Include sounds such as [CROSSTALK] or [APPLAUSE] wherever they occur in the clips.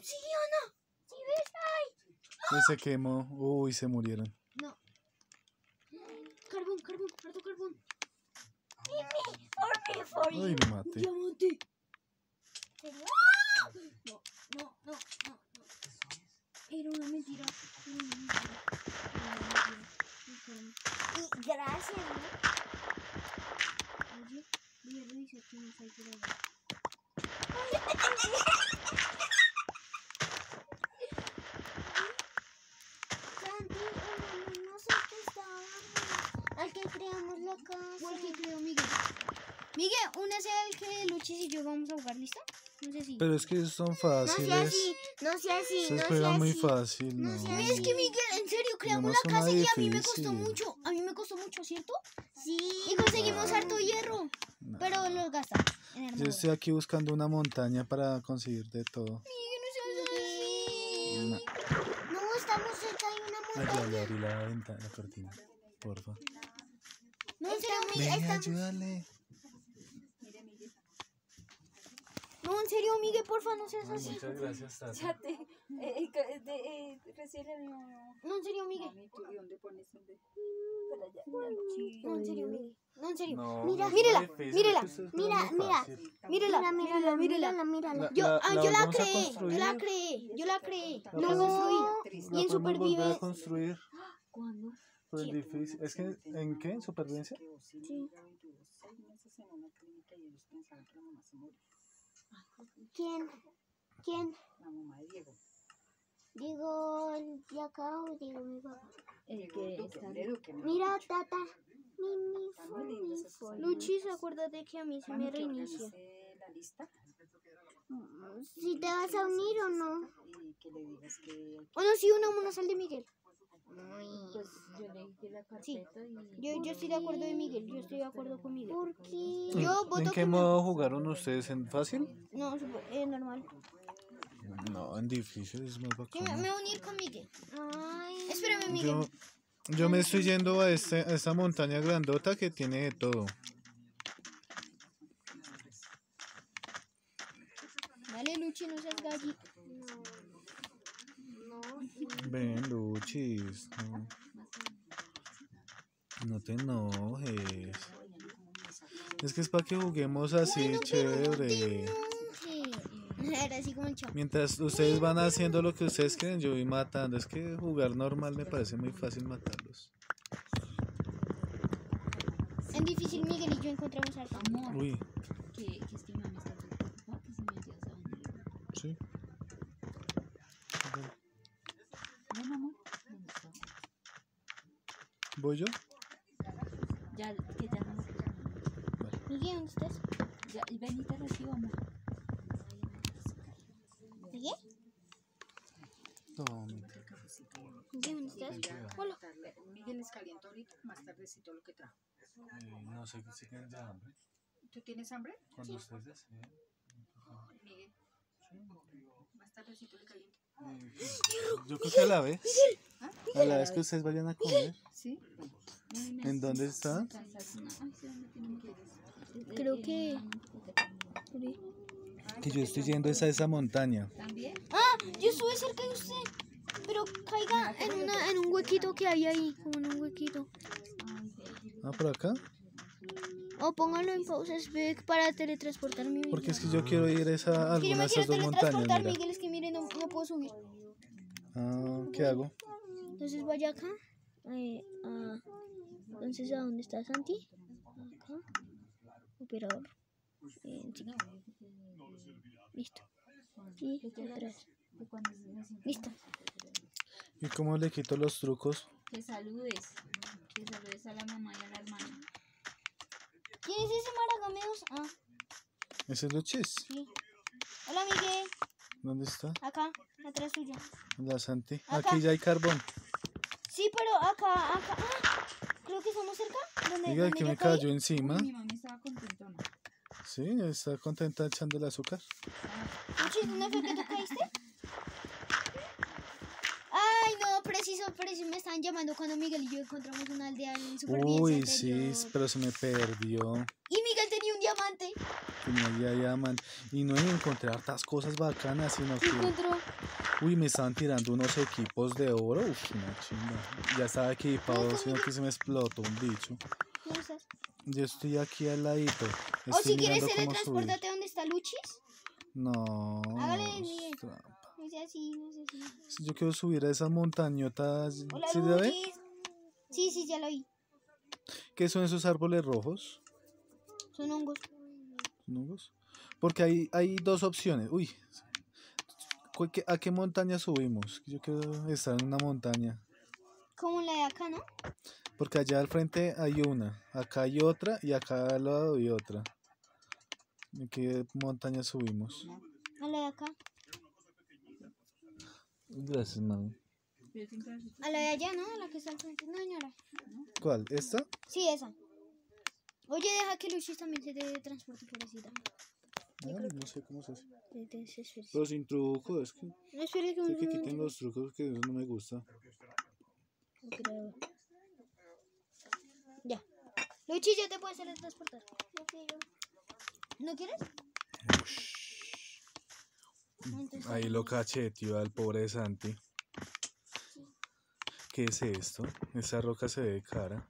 obsidiana. ¿Sí ves? Ay. Y se quemó. Uy, se murieron. No. Carbón, carbón, harto carbón. Uy, me maté. Diamante. No, no, no, no, no. Era una mentira. Era una mentira. Era una mentira. Y gracias, ¿no? Oye, voy a revisar qué más hay por ahí. Santi, hola, nosotros estábamos al que creamos la casa. ¿Cuál que creo, Miguel? Miguel, únese al que Luchis y yo vamos a jugar, ¿listo? No sé si. Pero es que esos son No sea fáciles. así, no sea así, Se no juega sea muy así. fácil, No ¿no? sea Es que Miguel, en serio, creamos la casa una y a mí me costó mucho. A mí me costó mucho, ¿cierto? Sí, Y conseguimos harto hierro. No. Pero lo gastamos Yo estoy aquí buscando una montaña para conseguir de todo. Miguel, no seas así. No. no estamos cerca de una Ay, montaña. ya, abrí la ventana, la cortina. Porfa. No, Miguel. Ven, ayúdale. No, en serio, Miguel, porfa, no seas así. Muchas gracias, Tata. Ya te. Eh, eh, de, eh, recién mi. No, en serio, Miguel. Mami, ¿tú de dónde pones dónde? Para allá, ya. Sí. No, en serio, Miguel. No, en serio. No, Mira, es mírela, muy difícil, mírela, es que esto es mira, muy mira. mírala, mírala. Yo, la- ah, la yo la vamos a creé, yo construir. la creé, yo la creé. La No construí. Y en podemos volver a supervivencia. construir. ¿Cuándo? Pero es difícil. ¿Es que en qué? ¿En supervivencia? Sí. Una. ¿Quién? ¿Quién? La mamá de Diego. Digo el de acá o digo mi papá. El que está. Mira, tata. Mimi, Está muy lindo ese fue. Luchis, acuérdate que a mí se me reinicia. la lista Si te vas a unir o no. Bueno, sí, unámonos al de Miguel. Pues yo le dije la Sí. carpeta y Yo, yo estoy de acuerdo de Miguel, yo estoy de acuerdo con Miguel. ¿Por qué? Yo ¿En voto qué que no. modo jugaron ustedes? ¿En fácil? No, eh, normal. No, en difícil es más Yo me, me voy a unir con Miguel. Ay. Espérame, Miguel. Yo, yo me estoy yendo a, este, a esta montaña grandota que tiene de todo. Dale, Luchi, no seas galli. Ven, Luchis. No, no te enojes. Es que es para que juguemos así, chévere. [LAUGHS] Así como. Mientras ustedes van haciendo lo que ustedes quieren, yo voy matando. Es que jugar normal me parece muy fácil matarlos. En difícil, Miguel y yo encontramos amor Uy, ¿Voy yo? ya que ya no Miguel, ¿dónde estás? ya ven y te recibo amor ¿Miguel? Toma. Miguel, ¿dónde estás? Hola. Miguel les caliento ahorita más tardecito lo que trajo Eh, no sé qué se queden de hambre. ¿tú tienes hambre? Cuando ustedes deseen. Miguel más tardecito le caliento Yo creo que a la vez. A la vez que ustedes vayan a comer. ¿Sí? ¿En dónde está? Creo que. Que yo estoy yendo es a esa montaña. Ah, yo estuve cerca de usted. Pero caiga en, una, en un huequito que hay ahí, como en un huequito. Ah, por acá. O póngalo en pausa speak para teletransportarme. Porque es que yo quiero ir a, esa, a alguna de esas dos montañas. Mira. Miguel, es que puedo subir. Ah, ¿qué hago? Entonces vaya acá. eh, a- entonces, ¿a dónde está Santi? Acá. Operador. Eh, sí. Listo. Y atrás. Listo. ¿Y cómo le quito los trucos? Que saludes. Que saludes a la mamá y a la hermana. ¿Quién es ese Maragameos? Ah, ¿Ese es Luchis? sí. Hola, Miguel. ¿Dónde está? Acá, atrás suyo. La Santi. Acá. Aquí ya hay carbón. Sí, pero acá, acá. Ah, creo que estamos cerca. ¿Dónde, Diga dónde que me caí? cayó encima. Mi mami estaba contentona. Sí, está contenta echando el azúcar. Luchi, ¿dónde fue que tú caíste? Ay, no, preciso, preciso. Me estaban llamando cuando Miguel y yo encontramos una aldea en supervivencia Uy, sí, pero se me perdió. Y diamante. Tenía ya diamante. Y no encontré hartas cosas bacanas, sino ¿Qué que. encontró? Uy, me estaban tirando unos equipos de oro. Uf, una chimba. Ya estaba equipado, sino que se me explotó un bicho. Yo estoy aquí al ladito. O Estoy si quieres teletransportate donde está Luchis. No. Hágale. No sé así, no sé así. Si yo quiero subir a esas montañotas. Hola, ¿Sí? Luchis. Sí, sí, ya lo vi. ¿Qué son esos árboles rojos? Son hongos. ¿Son hongos? Porque hay, hay dos opciones. Uy. ¿cu- qué- ¿A qué montaña subimos? Yo quiero estar en una montaña. Como la de acá, ¿no? Porque allá al frente hay una, acá hay otra y acá al lado hay otra. ¿En qué montaña subimos? A la de acá. Gracias, mami. A la de allá, ¿no? A la que está al frente. No, señora. ¿Cuál? ¿Esta? Sí, esa. Oye, deja que Luchis también se te transporte por así. dame. Ay, no sé cómo se hace. Pero sin truco, es que No, que sé que un quiten los trucos que eso no me gusta. Ok, ya, ya. Ya. Te puedes teletransportar. No quiero. ¿No quieres? Entonces- Ahí lo cacheteó al pobre Santi. ¿Qué es esto? Esa roca se ve cara.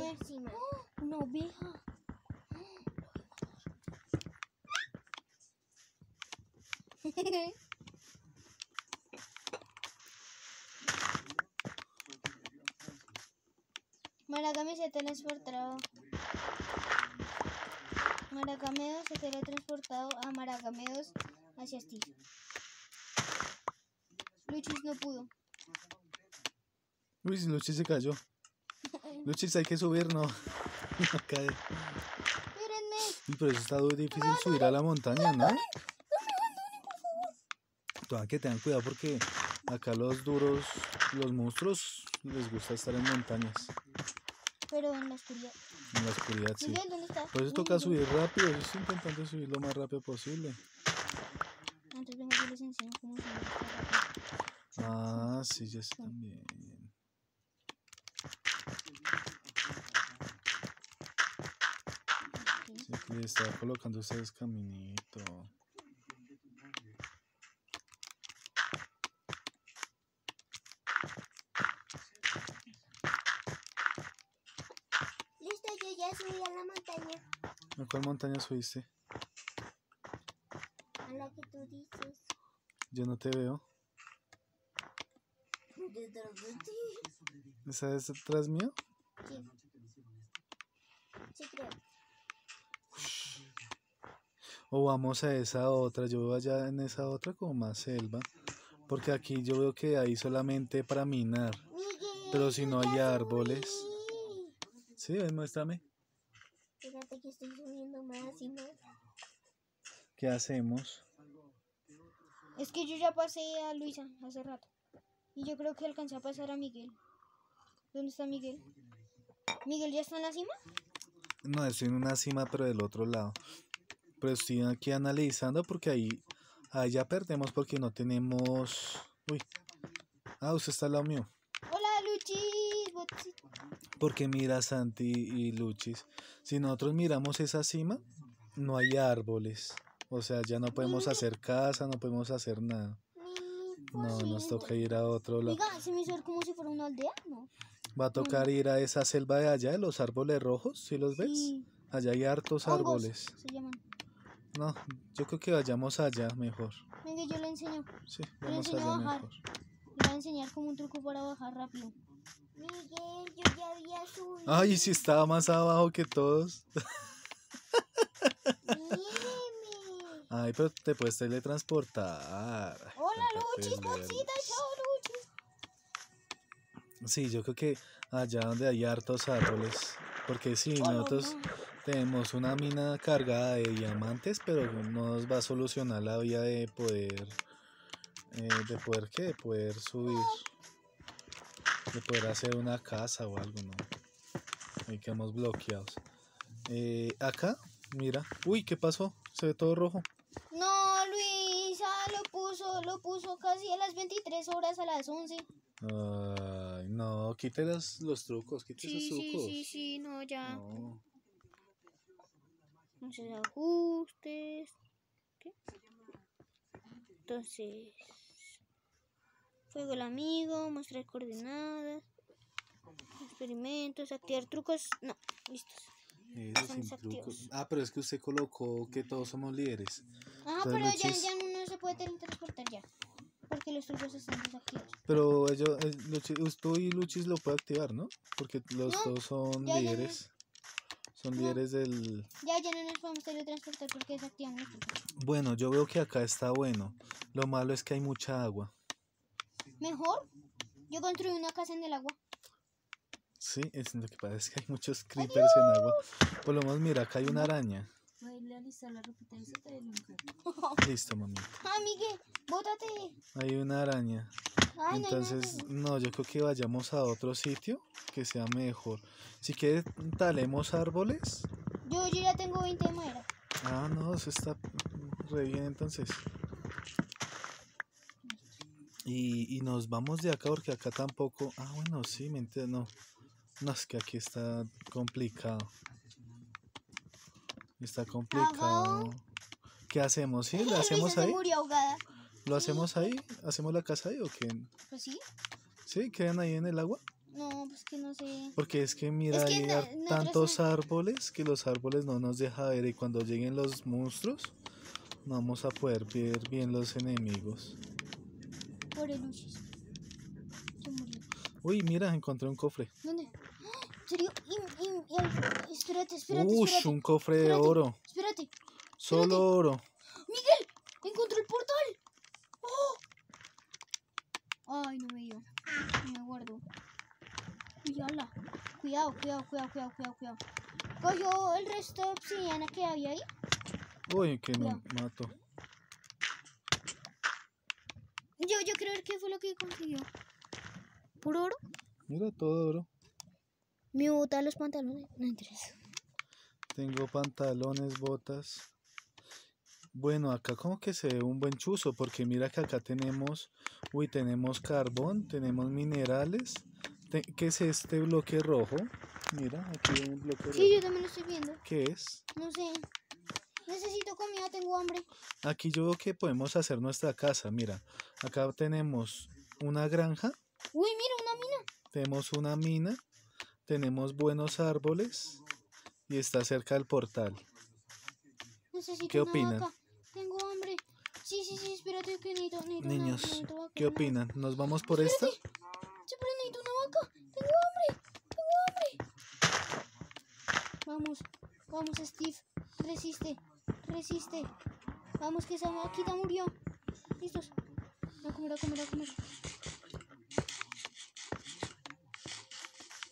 Espérame. Encima. Una oveja. Se ha teletransportado. Maragamedos se teletransportado a Maragamedos hacia Steve. Luchis no pudo. Uy, Luchis se cayó. Luchis, hay que subir, no. [LAUGHS] No cae. Espérenme. Y pero eso está muy difícil subir a la montaña, ¿no? Toda que tengan cuidado porque acá los duros, los monstruos, les gusta estar en montañas, Pero en la oscuridad. en la oscuridad, sí. ¿dónde estás? Por eso toca subir rápido, yo estoy intentando subir lo más rápido posible. Antes vengo yo les enseño cómo subir. Ah, sí, ya sé también. Le estaba colocando ese caminito. Listo, yo ya subí a la montaña. ¿A cuál montaña subiste? A la que tú dices. Yo no te veo. [LAUGHS] ¿Esa es atrás mío? Sí. Sí, creo. O vamos a esa otra, yo veo allá en esa otra como más selva. Porque aquí yo veo que hay solamente para minar. Pero si no hay árboles. Sí, ven, muéstrame. Fíjate que estoy subiendo más y más. ¿Qué hacemos? Es que yo ya pasé a Luisa hace rato. Y yo creo que alcancé a pasar a Miguel. ¿Dónde está Miguel? ¿Miguel ya está en la cima? No, estoy en una cima, pero del otro lado. Pero estoy aquí analizando porque ahí, ahí ya perdemos porque no tenemos... Uy. Ah, usted está al lado mío. Hola, Luchis. Porque mira Santi y Luchis. Si nosotros miramos esa cima, no hay árboles. O sea, ya no podemos hacer casa, no podemos hacer nada. No, nos cosita. toca ir a otro lado. Oiga, se me hizo como si fuera una aldea, ¿no? Va a tocar ir a esa selva de allá, de los árboles rojos, ¿sí los ves? Sí. Allá hay hartos Hongos árboles. Se llaman. No, yo creo que vayamos allá mejor. Venga, yo le enseño. Sí, Le vamos enseño a allá bajar. mejor. Le voy a enseñar como un truco para bajar rápido. Miguel, yo ya había subido. Ay, sí estaba más abajo que todos. [LAUGHS] Ay, pero te puedes teletransportar. Hola, Luchis, botcita. Chao, Luchis. Sí, yo creo que allá donde hay hartos árboles. Porque sí, nosotros no. Tenemos una mina cargada de diamantes, pero no nos va a solucionar la vía de poder. eh, ¿De poder qué? De poder subir. De poder hacer una casa o algo, ¿no? Ahí quedamos bloqueados. Eh, acá, mira. Uy, ¿qué pasó? Se ve todo rojo. No, Luisa, lo puso, lo puso casi a las 23 horas a las 11. Ay, no, quite los, los trucos, quite esos Sí, sí, trucos. sí, sí, no, ya. No. Entonces, ajustes. ¿Qué? Entonces, fuego al amigo, mostrar coordenadas, experimentos, activar trucos. No, listos. Son trucos. Ah, pero es que usted colocó que todos somos líderes. Ah, pero ya, Luchis- ya no, no se puede teletransportar ya. Porque los trucos están desactivados. Pero ellos, eh, Luchi- us- tú y Luchis lo puede activar, ¿no? Porque los No, dos son ya, ya líderes. Son No. líderes del... Ya, ya no nos podemos teletransportar porque desactivamos. Bueno, yo veo que acá está bueno. Lo malo es que hay mucha agua. Mejor, yo construí una casa en el agua. Sí, es lo que pasa es que hay muchos creepers en agua. Por lo menos, mira, acá hay una araña. Voy a irle a alistar la ropita y se te dé un Listo, mami. Ah, Miguel, bótate. Hay una araña. Entonces, no, yo creo que vayamos a otro sitio que sea mejor. Si quieres, talemos árboles. Yo, yo ya tengo 20 de madera. Ah, no, eso está re bien entonces. Y, y nos vamos de acá porque acá tampoco. Ah, bueno, sí, mentira, no. No, es que aquí está complicado. Está complicado. ¿Qué hacemos? ¿Sí? ¿Lo [LAUGHS] Luisa hacemos se ahí? murió ahogada. ¿Lo hacemos ahí? ¿Hacemos la casa ahí o qué? Pues sí. ¿Sí? ¿Quedan ahí en el agua? No, pues que no sé. Porque es que mira, Es que hay no- tantos no- árboles que los árboles no nos deja ver y cuando lleguen los monstruos no vamos a poder ver bien los enemigos. Por el. Uy, mira, encontré un cofre. ¿Dónde? ¡Ah! ¿En serio? Y, y, y el- espérate, espérate, Uy, un cofre de espérate. oro. Espérate. Solo oro. ¡Miguel! ¡Encontré el portal! ¡Oh! Ay, no me dio. Me guardo. Cuidado, cuidado, cuidado, cuidado, cuidado, cuidado. Cogió el resto de obsidiana que había ahí. Uy, que me mato. Yo, yo creo que fue lo que consiguió. ¿Puro oro? Mira, todo oro. Me bota los pantalones. No interesa. Tengo pantalones, botas. Bueno, acá como que se ve un buen chuzo, porque mira que acá tenemos, uy, tenemos carbón, tenemos minerales. Te- ¿Qué es este bloque rojo? Mira, aquí hay un bloque rojo. Sí, yo también lo estoy viendo. ¿Qué es? No sé. Necesito comida, tengo hambre. Aquí yo veo que podemos hacer nuestra casa. Mira, acá tenemos una granja, Uy, mira, una mina. tenemos una mina, tenemos buenos árboles y está cerca del portal. Necesito ¿Qué una opinan? vaca. Tengo hambre. Sí, sí, sí, espérate que necesito, necesito una- Niños, necesito vaca, ¿qué una- opinan? ¿Nos vamos por esta? Sí, pero necesito una vaca. Tengo hambre. Tengo hambre. Vamos, vamos, Steve. Resiste, resiste. Vamos, que esa vaquita murió. ¿Listos? A comer, a comer, a comer.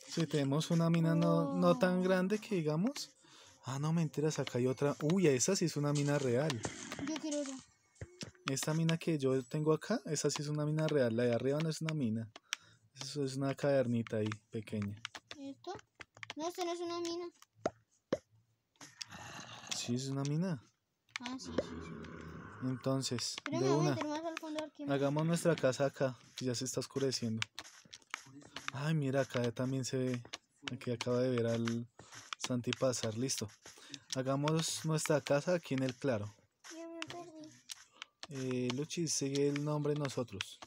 Si tenemos una mina no, no tan grande que digamos. Ah, no, mentiras, acá hay otra. Uy, esa sí es una mina real. Yo quiero oro. Esta mina que yo tengo acá, esa sí es una mina real. La de arriba no es una mina. Eso es una cadernita ahí, pequeña. ¿Esto? No, esto no es una mina. Sí, es una mina. Ah, sí, sí, sí. Entonces, Pero de una. Hagamos nuestra casa acá, que ya se está oscureciendo. Ay, mira, acá también se ve. Aquí acaba de ver al Santi pasar. Listo. Hagamos nuestra casa aquí en el claro. Ya me perdí. Eh, Luchi, sigue el nombre nosotros.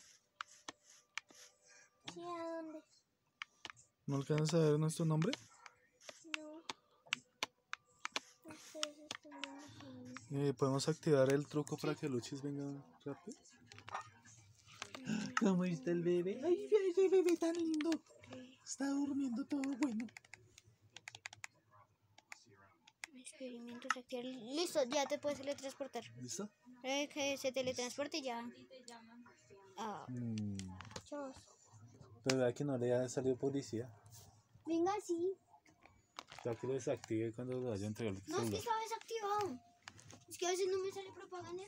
Sí, ¿a dónde? ¿No alcanzas a ver nuestro nombre? No. Eh, ¿Podemos activar el truco para que Luchis venga rápido? ¿Cómo está el bebé? ¡Ay, ese bebé tan lindo! Está durmiendo todo bueno. Experimentos activar. Listo, ya te puedes teletransportar. ¿Listo? Eh, que se teletransporte y ya. Ah, Mm, pero vea que no le ha salido publicidad. Venga, sí. Ya que lo desactive cuando lo vaya a entregar No, es que estaba desactivado. Es que a veces no me sale propaganda.